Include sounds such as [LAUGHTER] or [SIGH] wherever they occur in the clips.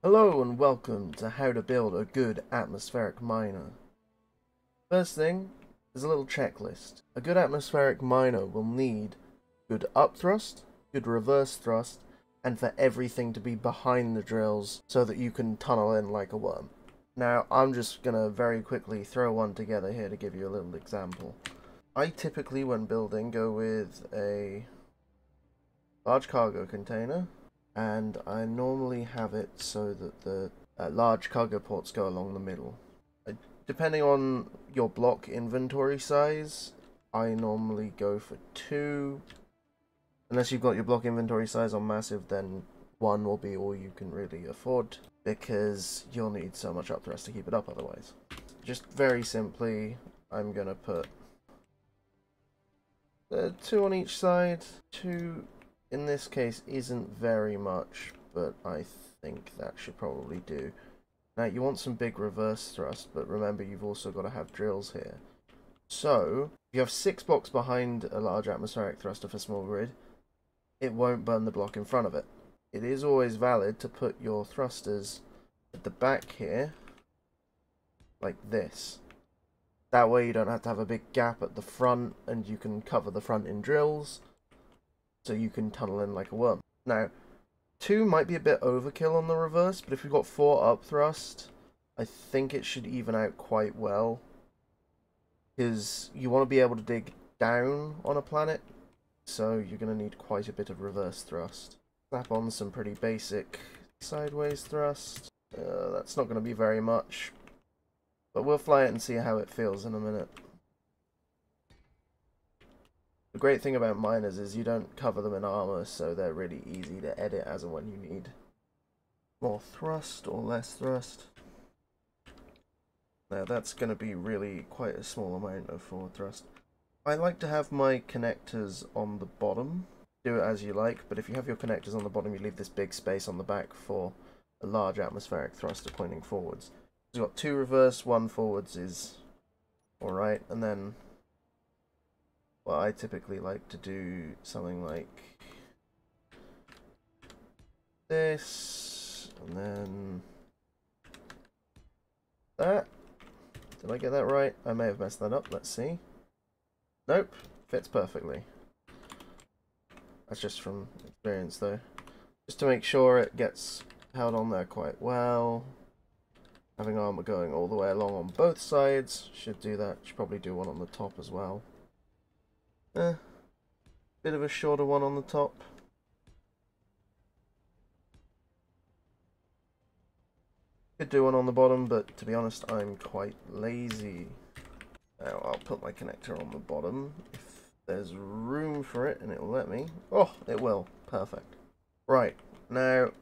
Hello and welcome to how to build a good atmospheric miner. First thing is a little checklist. A good atmospheric miner will need good upthrust, good reverse thrust, and for everything to be behind the drills so that you can tunnel in like a worm. Now I'm just gonna very quickly throw one together here to give you a little example. I typically when building go with a large cargo container and I normally have it so that the uh, large cargo ports go along the middle. Uh, depending on your block inventory size, I normally go for two. Unless you've got your block inventory size on massive, then one will be all you can really afford because you'll need so much upthrust to keep it up otherwise. Just very simply, I'm to put uh, two on each side, two in this case isn't very much, but I think that should probably do. Now, you want some big reverse thrust, but remember you've also got to have drills here. So, if you have six blocks behind a large atmospheric thruster for small grid, it won't burn the block in front of it. It is always valid to put your thrusters at the back here, like this. That way you don't have to have a big gap at the front, and you can cover the front in drills so you can tunnel in like a worm. Now, two might be a bit overkill on the reverse, but if you've got four up thrust, I think it should even out quite well. Because you want to be able to dig down on a planet, so you're going to need quite a bit of reverse thrust. Slap on some pretty basic sideways thrust. Uh, that's not going to be very much, but we'll fly it and see how it feels in a minute. The great thing about miners is you don't cover them in armor, so they're really easy to edit as and when you need. More thrust or less thrust. Now that's going to be really quite a small amount of forward thrust. I like to have my connectors on the bottom. Do it as you like, but if you have your connectors on the bottom, you leave this big space on the back for a large atmospheric thruster pointing forwards. So You've got two reverse, one forwards is alright, and then well, I typically like to do something like this, and then that. Did I get that right? I may have messed that up. Let's see. Nope. Fits perfectly. That's just from experience, though. Just to make sure it gets held on there quite well. Having armor going all the way along on both sides should do that. Should probably do one on the top as well. Eh, bit of a shorter one on the top. Could do one on the bottom, but to be honest, I'm quite lazy. Now, I'll put my connector on the bottom if there's room for it, and it'll let me. Oh, it will. Perfect. Right, now,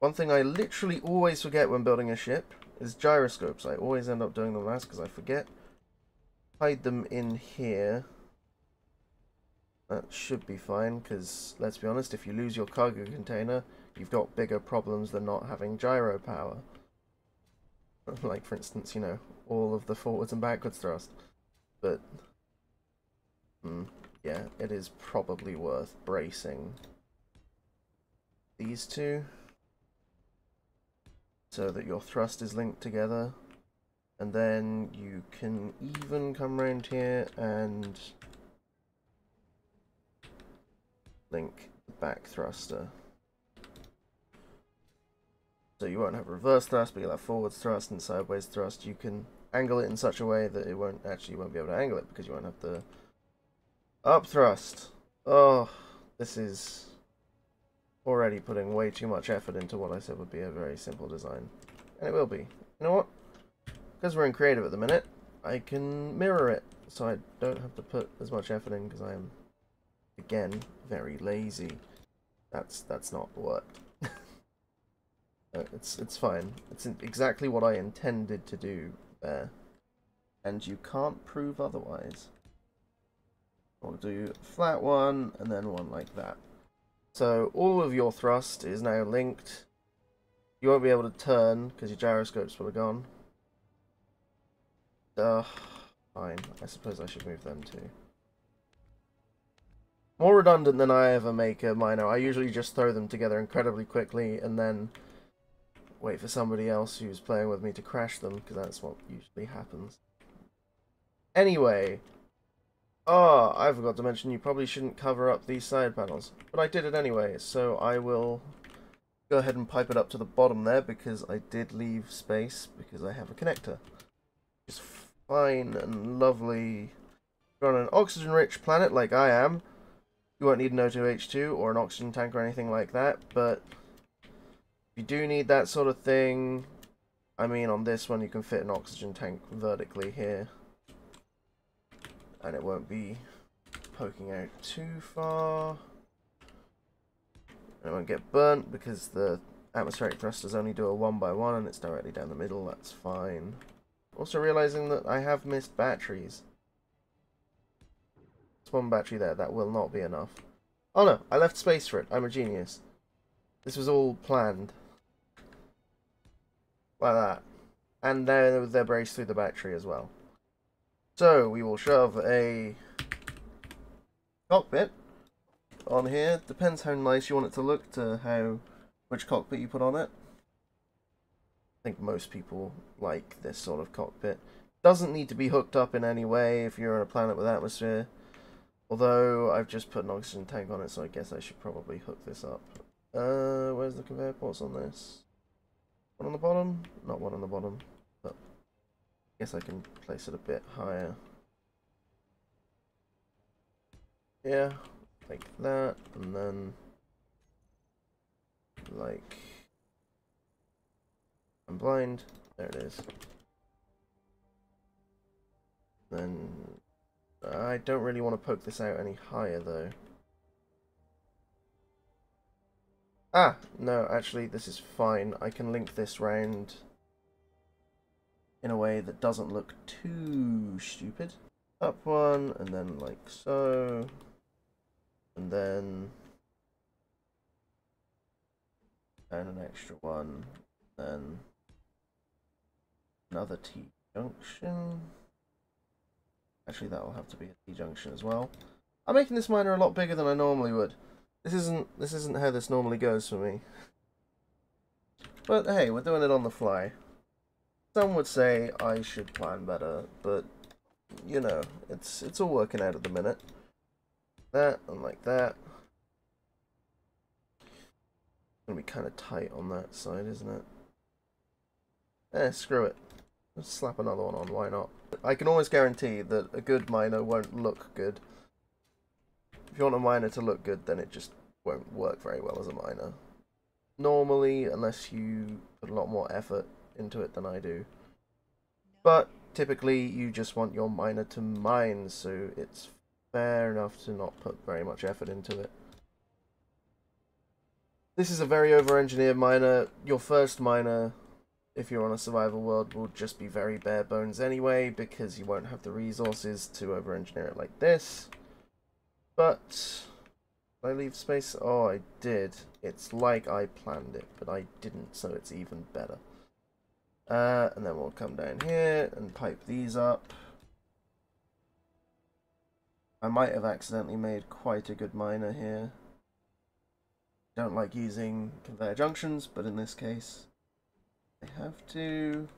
one thing I literally always forget when building a ship is gyroscopes. I always end up doing them last because I forget. Hide them in here. That should be fine, because let's be honest, if you lose your cargo container, you've got bigger problems than not having gyro power. [LAUGHS] like, for instance, you know, all of the forwards and backwards thrust. But, hmm, yeah, it is probably worth bracing these two so that your thrust is linked together. And then you can even come around here and link the back thruster. So you won't have reverse thrust, but you'll have forward thrust and sideways thrust. You can angle it in such a way that it won't actually you won't be able to angle it because you won't have the up thrust. Oh, this is already putting way too much effort into what I said would be a very simple design. And it will be. You know what? Because we're in creative at the minute, I can mirror it so I don't have to put as much effort in because I am Again, very lazy. That's that's not. Uh, [LAUGHS] it's it's fine. It's exactly what I intended to do there, and you can't prove otherwise. I'll do flat one and then one like that. So all of your thrust is now linked. You won't be able to turn because your gyroscopes will have gone. Uh, fine. I suppose I should move them too. More redundant than I ever make a miner. I usually just throw them together incredibly quickly and then wait for somebody else who's playing with me to crash them, because that's what usually happens. Anyway, oh, I forgot to mention you probably shouldn't cover up these side panels, but I did it anyway, so I will go ahead and pipe it up to the bottom there, because I did leave space, because I have a connector. It's fine and lovely. You're on an oxygen-rich planet like I am, you won't need an O2H2 or an oxygen tank or anything like that, but if you do need that sort of thing. I mean, on this one you can fit an oxygen tank vertically here. And it won't be poking out too far. And it won't get burnt because the atmospheric thrusters only do a one by one and it's directly down the middle, that's fine. Also realizing that I have missed batteries. One battery there, that will not be enough. Oh no, I left space for it, I'm a genius. This was all planned. Like that. And then they're braced through the battery as well. So, we will shove a cockpit on here. Depends how nice you want it to look to how which cockpit you put on it. I think most people like this sort of cockpit. Doesn't need to be hooked up in any way if you're on a planet with atmosphere. Although, I've just put an oxygen tank on it, so I guess I should probably hook this up. Uh, where's the conveyor ports on this? One on the bottom? Not one on the bottom, but I guess I can place it a bit higher. Yeah, like that, and then like I'm blind. There it is. Then I don't really want to poke this out any higher though. Ah, no, actually, this is fine. I can link this round in a way that doesn't look too stupid. Up one, and then like so. And then... And an extra one. Then... Another T-junction. Actually, that will have to be a T-junction as well. I'm making this miner a lot bigger than I normally would. This isn't this isn't how this normally goes for me. But hey, we're doing it on the fly. Some would say I should plan better, but you know, it's it's all working out at the minute. That and like that. Gonna be kind of tight on that side, isn't it? Eh, screw it. Let's slap another one on, why not? I can always guarantee that a good miner won't look good if you want a miner to look good, then it just won't work very well as a miner. Normally, unless you put a lot more effort into it than I do. But typically, you just want your miner to mine, so it's fair enough to not put very much effort into it. This is a very over-engineered miner. Your first miner, if you're on a survival world, will just be very bare bones anyway, because you won't have the resources to over-engineer it like this. But I leave space? Oh, I did. It's like I planned it, but I didn't, so it's even better. Uh, and then we'll come down here and pipe these up. I might have accidentally made quite a good miner here. Don't like using conveyor junctions, but in this case, I have to.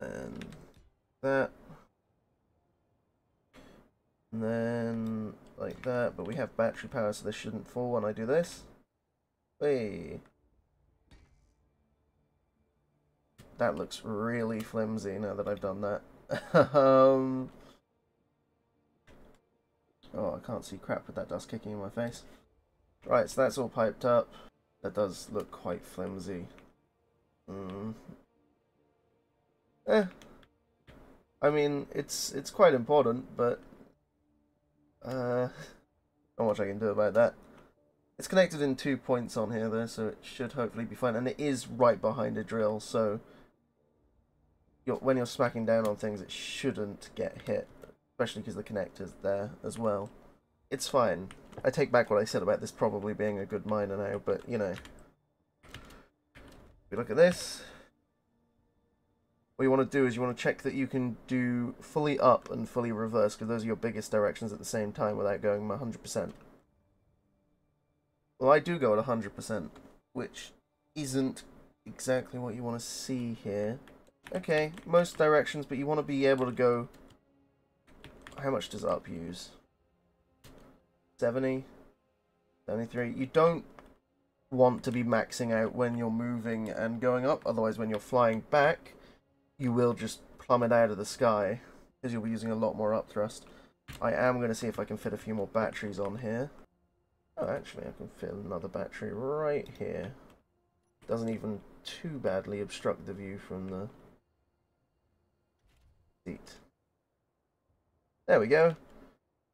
And that. And then like that, but we have battery power so this shouldn't fall when I do this. Hey. That looks really flimsy now that I've done that. [LAUGHS] um, oh, I can't see crap with that dust kicking in my face. Right, so that's all piped up. That does look quite flimsy. Mm. Eh. I mean, it's it's quite important, but uh, not much I can do about that. It's connected in two points on here though, so it should hopefully be fine. And it is right behind a drill, so you're, when you're smacking down on things, it shouldn't get hit. Especially because the connector's there as well. It's fine. I take back what I said about this probably being a good miner now, but, you know. We look at this, what you want to do is you want to check that you can do fully up and fully reverse because those are your biggest directions at the same time without going 100%. Well, I do go at 100%, which isn't exactly what you want to see here. Okay, most directions, but you want to be able to go... How much does up use? 70? 73? You don't want to be maxing out when you're moving and going up, otherwise when you're flying back, you will just plummet out of the sky, because you'll be using a lot more up thrust. I am going to see if I can fit a few more batteries on here. Oh, actually, I can fit another battery right here. Doesn't even too badly obstruct the view from the seat. There we go.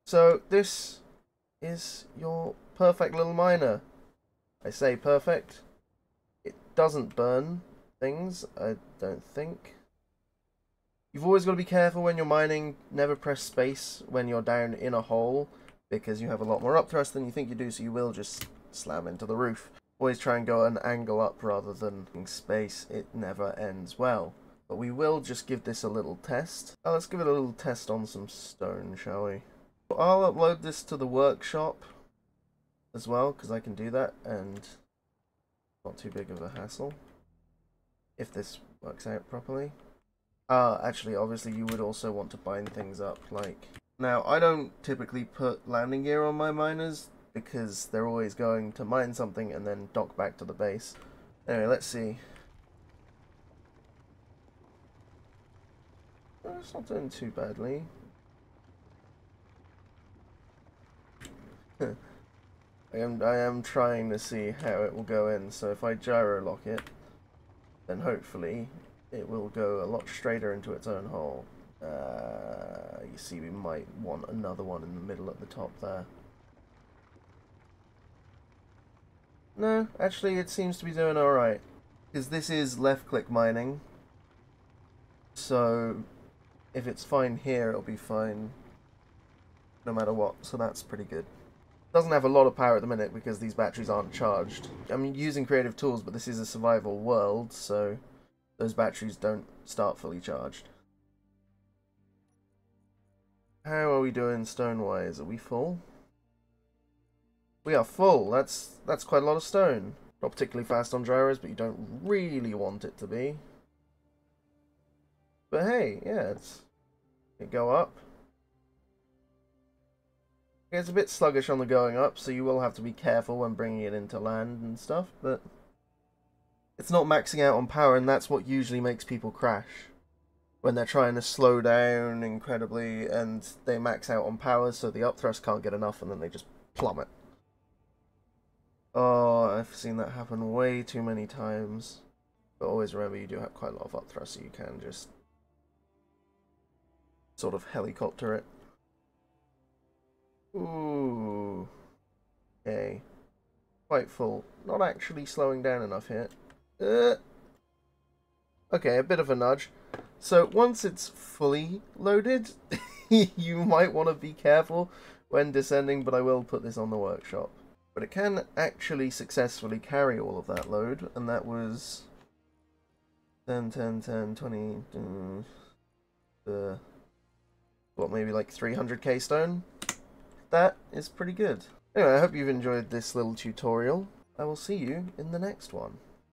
So, this is your perfect little miner. I say perfect. It doesn't burn things, I don't think. You've always got to be careful when you're mining. Never press space when you're down in a hole because you have a lot more upthrust than you think you do, so you will just slam into the roof. Always try and go an angle up rather than space. It never ends well. But we will just give this a little test. Oh, let's give it a little test on some stone, shall we? I'll upload this to the workshop as well, because I can do that, and not too big of a hassle. If this works out properly. Uh, actually, obviously you would also want to bind things up, like... Now, I don't typically put landing gear on my miners, because they're always going to mine something and then dock back to the base. Anyway, let's see. it's not doing too badly. [LAUGHS] I am I am trying to see how it will go in, so if I gyro lock it, then hopefully it will go a lot straighter into its own hole. Uh, you see we might want another one in the middle at the top there. No, actually it seems to be doing alright. Because this is left-click mining. So, if it's fine here, it'll be fine no matter what. So that's pretty good. Doesn't have a lot of power at the minute because these batteries aren't charged. I'm using creative tools, but this is a survival world, so those batteries don't start fully charged. How are we doing stone-wise? Are we full? We are full. That's that's quite a lot of stone. Not particularly fast on gyros, but you don't really want it to be. But hey, yeah, it's it go up. It's a bit sluggish on the going up, so you will have to be careful when bringing it into land and stuff, but it's not maxing out on power, and that's what usually makes people crash. When they're trying to slow down incredibly, and they max out on power, so the upthrust can't get enough, and then they just plummet. Oh, I've seen that happen way too many times. But always remember you do have quite a lot of upthrust, so you can just sort of helicopter it. Ooh. Okay. Quite full. Not actually slowing down enough here. Uh. Okay, a bit of a nudge. So once it's fully loaded, [LAUGHS] you might want to be careful when descending, but I will put this on the workshop. But it can actually successfully carry all of that load, and that was 10, 10, 10, 20, uh, what, maybe like 300k stone? That is pretty good. Anyway, I hope you've enjoyed this little tutorial. I will see you in the next one.